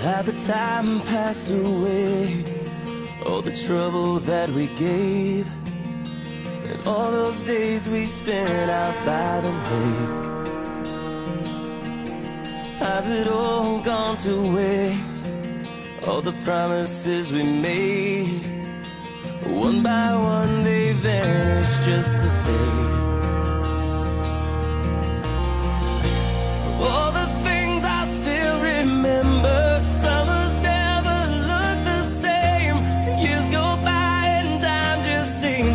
the time passed away, all the trouble that we gave, and all those days we spent out by the lake. Has it all gone to waste? All the promises we made, one by one they vanish just the same.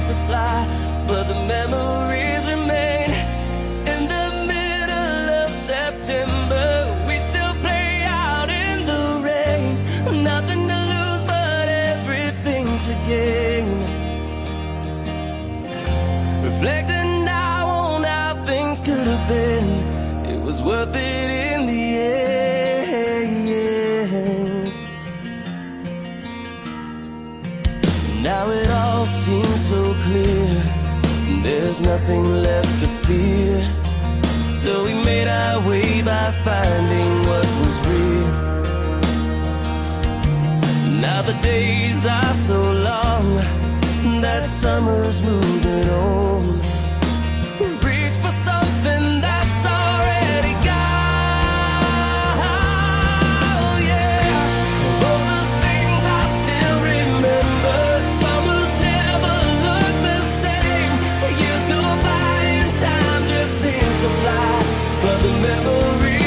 To fly, but the memories remain. In the middle of September, we still play out in the rain. Nothing to lose, but everything to gain. Reflecting now on how things could have been, it was worth it in the end. Now it all seems so clear, there's nothing left to fear. So we made our way by finding what was real. Now the days are so long that summer's on. memories